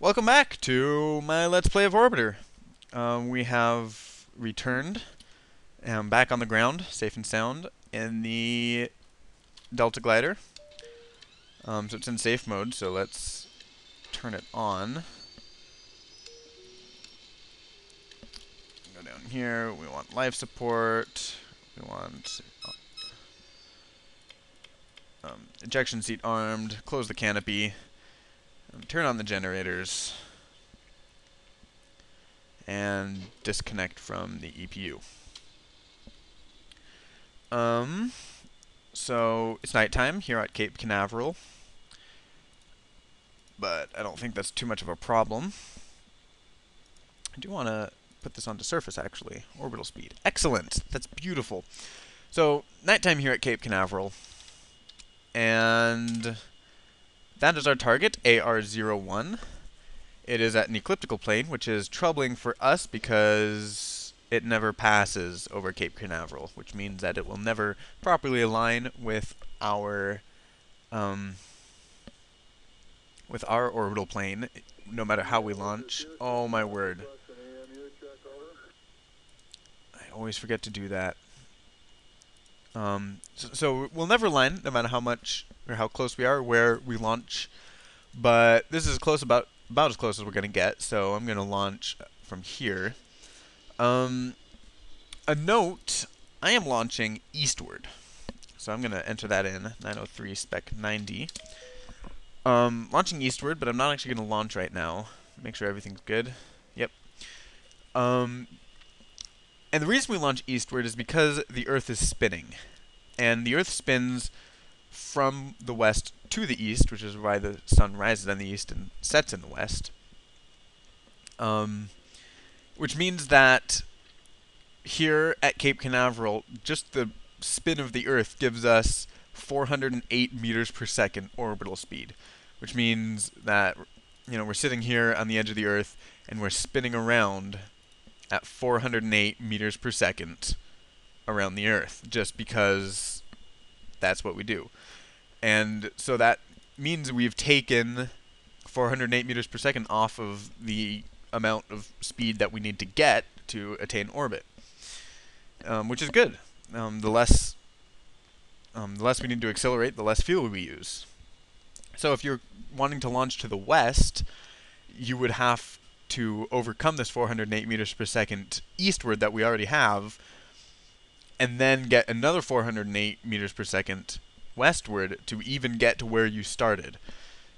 Welcome back to my Let's Play of Orbiter. Um, we have returned um, back on the ground, safe and sound, in the Delta Glider. Um, so it's in safe mode, so let's turn it on. Go down here, we want life support, we want um, ejection seat armed, close the canopy, turn on the generators, and disconnect from the EPU. Um, so it's nighttime here at Cape Canaveral, but I don't think that's too much of a problem. I do want to put this onto surface actually, orbital speed. Excellent, that's beautiful. So nighttime here at Cape Canaveral, and that is our target, AR01. It is at an ecliptical plane, which is troubling for us because it never passes over Cape Canaveral, which means that it will never properly align with our um, with our orbital plane, no matter how we launch. Oh my word. I always forget to do that. Um, so, so, we'll never align, no matter how much or how close we are, where we launch. But this is close about about as close as we're going to get, so I'm going to launch from here. Um, a note, I am launching eastward. So I'm going to enter that in, 903 spec 90. Um, launching eastward, but I'm not actually going to launch right now. Make sure everything's good. Yep. Um, and the reason we launch eastward is because the Earth is spinning. And the Earth spins from the west to the east, which is why the sun rises in the east and sets in the west. Um, which means that here at Cape Canaveral, just the spin of the Earth gives us 408 meters per second orbital speed, which means that you know we're sitting here on the edge of the Earth and we're spinning around at 408 meters per second around the Earth, just because that's what we do. And so that means we've taken 408 meters per second off of the amount of speed that we need to get to attain orbit, um, which is good. Um, the less um, the less we need to accelerate, the less fuel we use. So if you're wanting to launch to the west, you would have to overcome this 408 meters per second eastward that we already have, and then get another 408 meters per second westward to even get to where you started.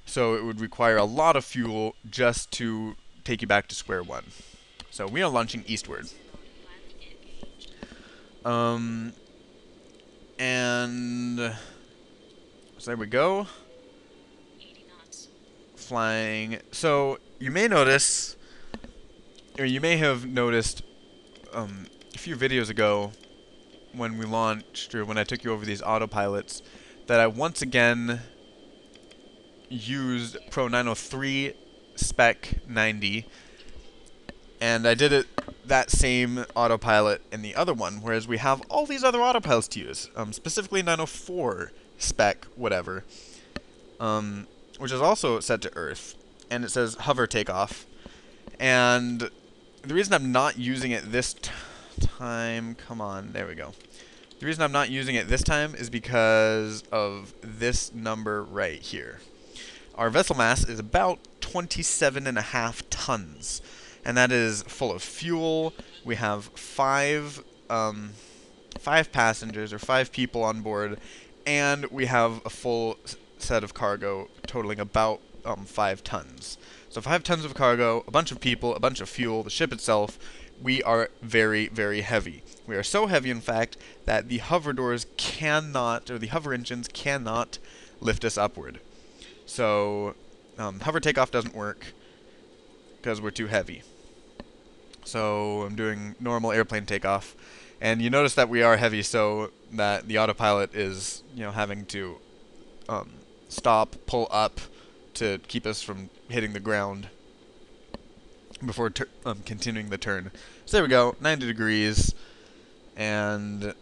So it would require a lot of fuel just to take you back to square one. So we are launching eastward. Um, and so there we go. Flying. So you may notice, or you may have noticed um, a few videos ago when we launched, or when I took you over these autopilots, that I once again used Pro 903 spec 90 and I did it that same autopilot in the other one, whereas we have all these other autopilots to use, um, specifically 904 spec whatever, um, which is also set to Earth, and it says hover takeoff, and the reason I'm not using it this time, come on, there we go. The reason I'm not using it this time is because of this number right here. Our vessel mass is about 27 and a half tons, and that is full of fuel. We have five um, five passengers or five people on board, and we have a full set of cargo totaling about um, five tons. So five tons of cargo, a bunch of people, a bunch of fuel, the ship itself. We are very, very heavy. We are so heavy, in fact, that the hover doors cannot, or the hover engines cannot lift us upward. So um, hover takeoff doesn't work because we're too heavy. So I'm doing normal airplane takeoff. And you notice that we are heavy so that the autopilot is, you know, having to um, stop, pull up to keep us from hitting the ground before um, continuing the turn. So there we go, 90 degrees, and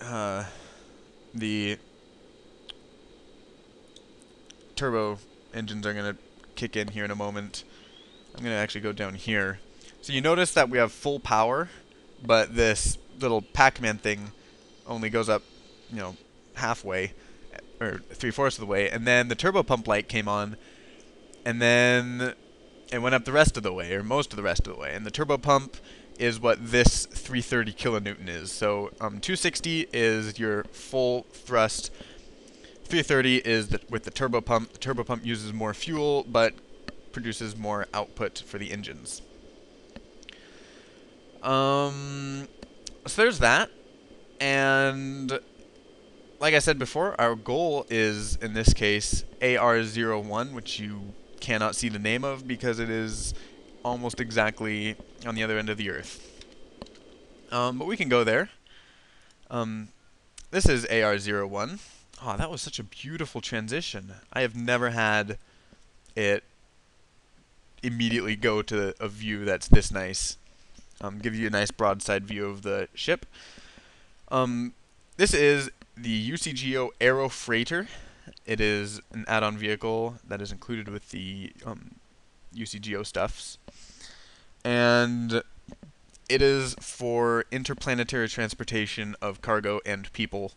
uh, the turbo engines are going to kick in here in a moment. I'm going to actually go down here. So you notice that we have full power, but this little Pac-Man thing only goes up, you know, halfway, or three-fourths of the way, and then the turbo pump light came on, and then it went up the rest of the way, or most of the rest of the way. And the turbo pump is what this 330 kilonewton is. So um, 260 is your full thrust. 330 is the, with the turbo pump. The turbo pump uses more fuel, but produces more output for the engines. Um, so there's that. And like I said before, our goal is, in this case, AR01, which you cannot see the name of because it is almost exactly on the other end of the Earth. Um, but we can go there. Um, this is AR01. Oh, that was such a beautiful transition. I have never had it immediately go to a view that's this nice. Um, give you a nice broadside view of the ship. Um, this is the UCGO Arrow Freighter. It is an add-on vehicle that is included with the um, UCGO stuffs. And it is for interplanetary transportation of cargo and people.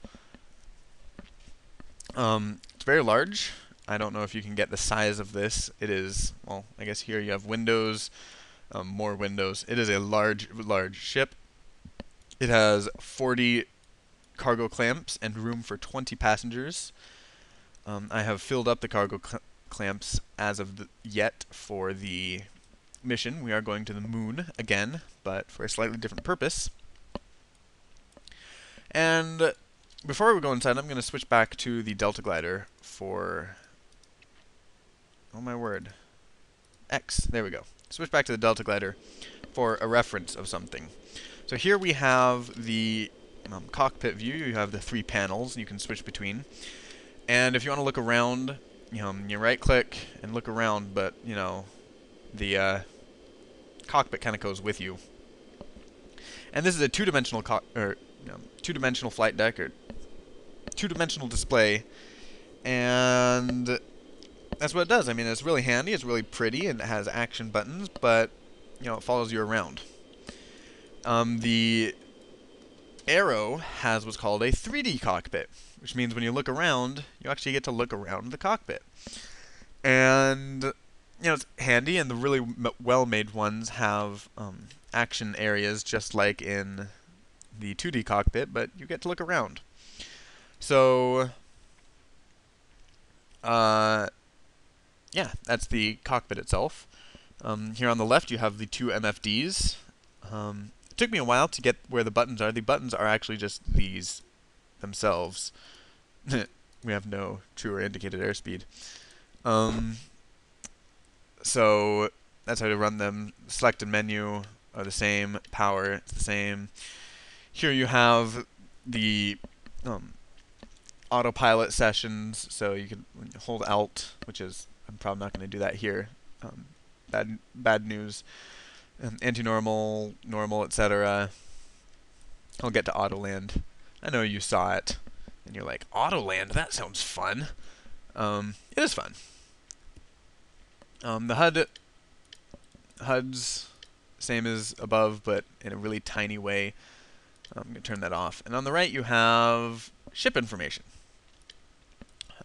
Um, it's very large. I don't know if you can get the size of this. It is, well, I guess here you have windows, um, more windows. It is a large, large ship. It has 40 cargo clamps and room for 20 passengers. Um, I have filled up the cargo cl clamps as of yet for the mission. We are going to the moon again, but for a slightly different purpose. And before we go inside, I'm going to switch back to the Delta Glider for... Oh my word. X. There we go. Switch back to the Delta Glider for a reference of something. So here we have the um, cockpit view. You have the three panels you can switch between. And if you want to look around, you know, you right click and look around, but, you know, the uh, cockpit kind of goes with you. And this is a two-dimensional or you know, two-dimensional flight deck or two-dimensional display, and that's what it does. I mean, it's really handy, it's really pretty, and it has action buttons, but you know, it follows you around. Um, the Arrow has what's called a 3D cockpit, which means when you look around, you actually get to look around the cockpit. And, you know, it's handy, and the really well-made ones have um, action areas just like in the 2D cockpit, but you get to look around. So, uh, yeah, that's the cockpit itself. Um, here on the left, you have the two MFDs. Um, it took me a while to get where the buttons are. The buttons are actually just these themselves. we have no true or indicated airspeed. Um, so that's how to run them. Selected menu are the same. Power is the same. Here you have the um, autopilot sessions. So you can hold Alt, which is I'm probably not going to do that here. Um, bad bad news anti-normal, normal, etc. I'll get to Autoland. I know you saw it, and you're like, Autoland, that sounds fun. Um, it is fun. Um, the HUD, HUD's same as above, but in a really tiny way. I'm going to turn that off. And on the right, you have ship information.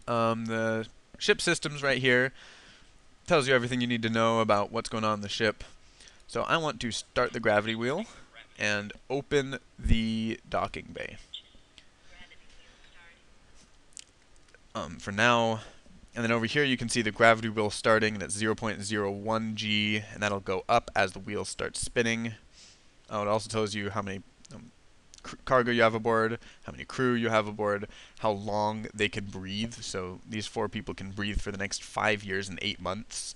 Um, the ship systems right here tells you everything you need to know about what's going on in the ship. So I want to start the gravity wheel and open the docking bay. Um, for now, and then over here you can see the gravity wheel starting at 0.01 g, and that'll go up as the wheel starts spinning. Oh, it also tells you how many um, cargo you have aboard, how many crew you have aboard, how long they can breathe. So these four people can breathe for the next five years and eight months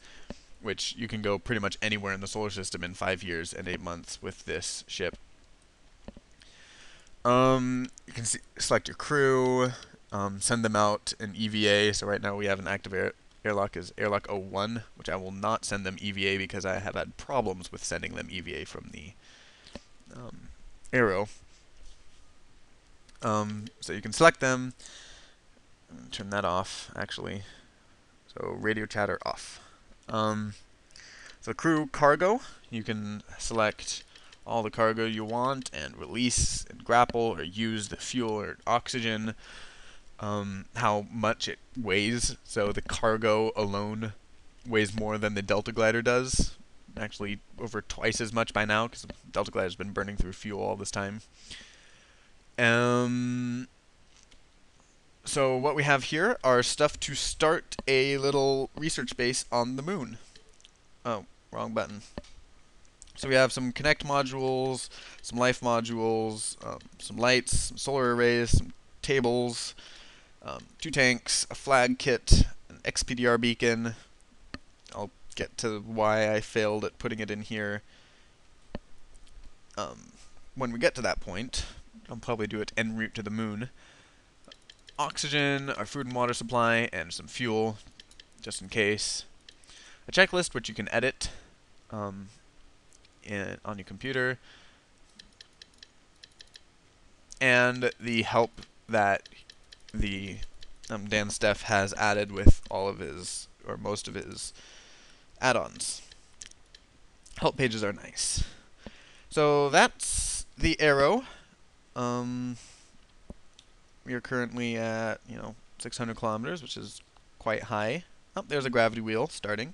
which you can go pretty much anywhere in the solar system in five years and eight months with this ship. Um, you can see, select your crew, um, send them out an EVA. So right now we have an active air, airlock is airlock 01, which I will not send them EVA because I have had problems with sending them EVA from the um, Arrow. Um, so you can select them. Turn that off, actually. So radio chatter off. Um, so crew cargo, you can select all the cargo you want and release and grapple or use the fuel or oxygen, um, how much it weighs. So the cargo alone weighs more than the Delta Glider does. Actually, over twice as much by now because Delta Glider's been burning through fuel all this time. Um, so what we have here are stuff to start a little research base on the moon. Oh, wrong button. So we have some Connect modules, some Life modules, um, some lights, some solar arrays, some tables, um, two tanks, a flag kit, an XPDR beacon. I'll get to why I failed at putting it in here um, when we get to that point. I'll probably do it en route to the moon. Oxygen, our food and water supply, and some fuel, just in case. A checklist which you can edit. Um, in, on your computer, and the help that the um, Dansteph has added with all of his, or most of his, add-ons. Help pages are nice. So that's the arrow. Um, are currently at, you know, 600 kilometers, which is quite high. Oh, there's a gravity wheel starting.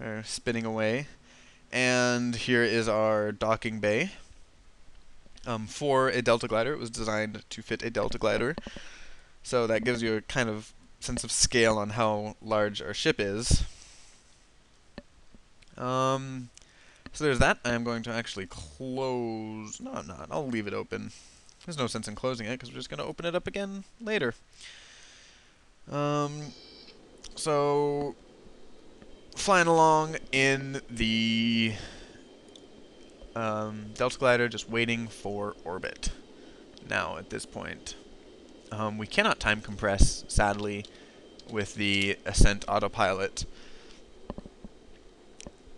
We're spinning away. And here is our docking bay. Um, for a Delta glider, it was designed to fit a Delta glider. So that gives you a kind of sense of scale on how large our ship is. Um, so there's that. I am going to actually close... No, I'm not. I'll leave it open. There's no sense in closing it, because we're just going to open it up again later. Um, so, flying along in the um, Delta Glider, just waiting for orbit. Now, at this point, um, we cannot time compress, sadly, with the Ascent autopilot.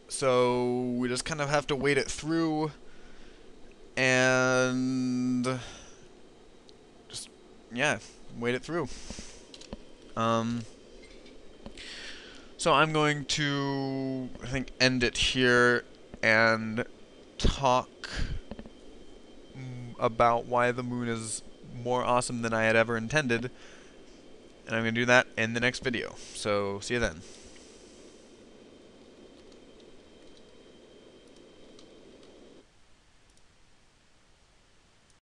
So we just kind of have to wait it through and just, yeah, wait it through. Um, so I'm going to, I think, end it here and talk about why the moon is more awesome than I had ever intended. And I'm going to do that in the next video. So, see you then.